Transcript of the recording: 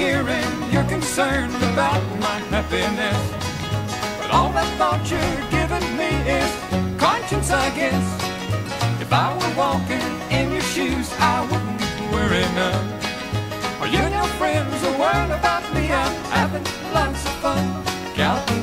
hearing you're concerned about my happiness. But all that thought you're giving me is conscience, I guess. If I were walking in your shoes, I wouldn't worry enough. Are you and your friends are worried about me? I'm having lots of fun. Galloping